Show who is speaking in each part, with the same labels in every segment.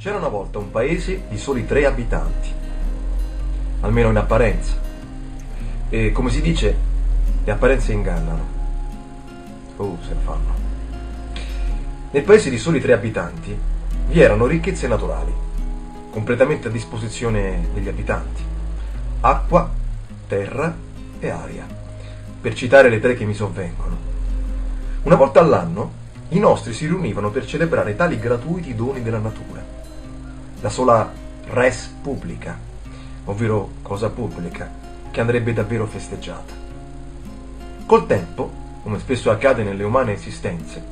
Speaker 1: C'era una volta un paese di soli tre abitanti, almeno in apparenza. E come si dice, le apparenze ingannano. Oh, se lo fanno. Nel paese di soli tre abitanti vi erano ricchezze naturali, completamente a disposizione degli abitanti. Acqua, terra e aria, per citare le tre che mi sovvengono. Una volta all'anno i nostri si riunivano per celebrare tali gratuiti doni della natura. La sola res pubblica, ovvero cosa pubblica, che andrebbe davvero festeggiata. Col tempo, come spesso accade nelle umane esistenze,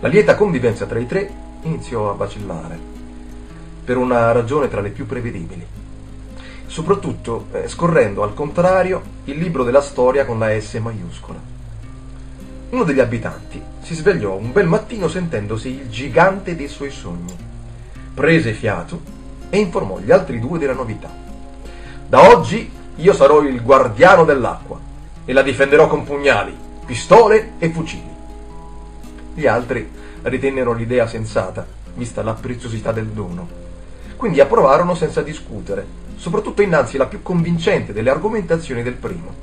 Speaker 1: la lieta convivenza tra i tre iniziò a vacillare, per una ragione tra le più prevedibili. Soprattutto eh, scorrendo al contrario il libro della storia con la S maiuscola. Uno degli abitanti si svegliò un bel mattino sentendosi il gigante dei suoi sogni. Prese fiato e informò gli altri due della novità. Da oggi io sarò il guardiano dell'acqua e la difenderò con pugnali, pistole e fucili. Gli altri ritennero l'idea sensata, vista la preziosità del dono. Quindi approvarono senza discutere, soprattutto innanzi alla più convincente delle argomentazioni del primo.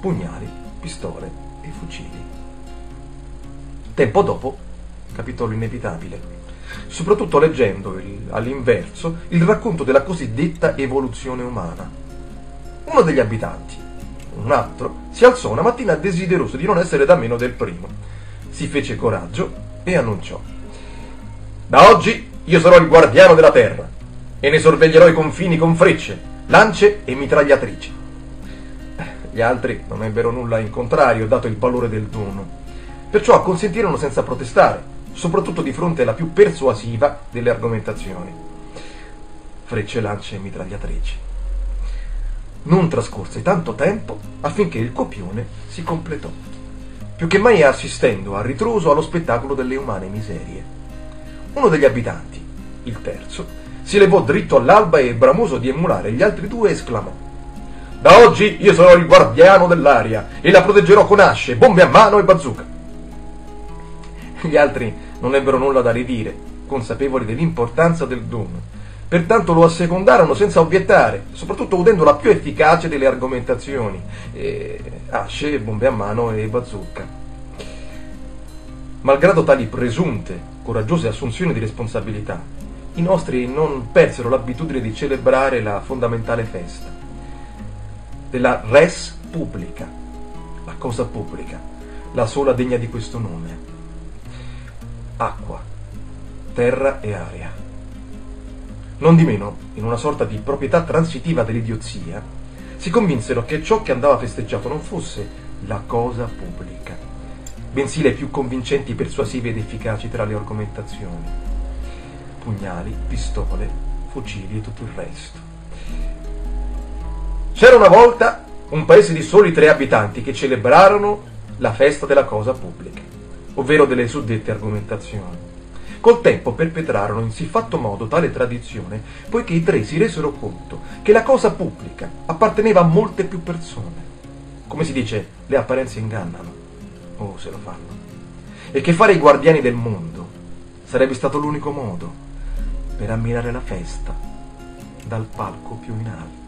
Speaker 1: Pugnali, pistole e fucili. Tempo dopo capitò l'inevitabile, soprattutto leggendo il, all'inverso il racconto della cosiddetta evoluzione umana. Uno degli abitanti, un altro, si alzò una mattina desideroso di non essere da meno del primo. Si fece coraggio e annunciò: Da oggi io sarò il guardiano della terra e ne sorveglierò i confini con frecce, lance e mitragliatrici. Gli altri non ebbero nulla in contrario, dato il valore del dono. Perciò acconsentirono senza protestare, soprattutto di fronte alla più persuasiva delle argomentazioni. Frecce, lance e mitragliatrici. Non trascorse tanto tempo affinché il copione si completò, più che mai assistendo a ritroso allo spettacolo delle umane miserie. Uno degli abitanti, il terzo, si levò dritto all'alba e, bramoso di emulare gli altri due, esclamò da oggi io sarò il guardiano dell'aria e la proteggerò con asce, bombe a mano e bazooka. Gli altri non ebbero nulla da ridire, consapevoli dell'importanza del dono. Pertanto lo assecondarono senza obiettare, soprattutto udendo la più efficace delle argomentazioni. E asce, bombe a mano e bazooka. Malgrado tali presunte, coraggiose assunzioni di responsabilità, i nostri non persero l'abitudine di celebrare la fondamentale festa della res pubblica, la cosa pubblica, la sola degna di questo nome. Acqua, terra e aria. Non di meno, in una sorta di proprietà transitiva dell'idiozia, si convinsero che ciò che andava festeggiato non fosse la cosa pubblica, bensì le più convincenti, persuasive ed efficaci tra le argomentazioni. Pugnali, pistole, fucili e tutto il resto. C'era una volta un paese di soli tre abitanti che celebrarono la festa della cosa pubblica, ovvero delle suddette argomentazioni. Col tempo perpetrarono in siffatto modo tale tradizione, poiché i tre si resero conto che la cosa pubblica apparteneva a molte più persone. Come si dice, le apparenze ingannano. Oh, se lo fanno. E che fare i guardiani del mondo sarebbe stato l'unico modo per ammirare la festa dal palco più in alto.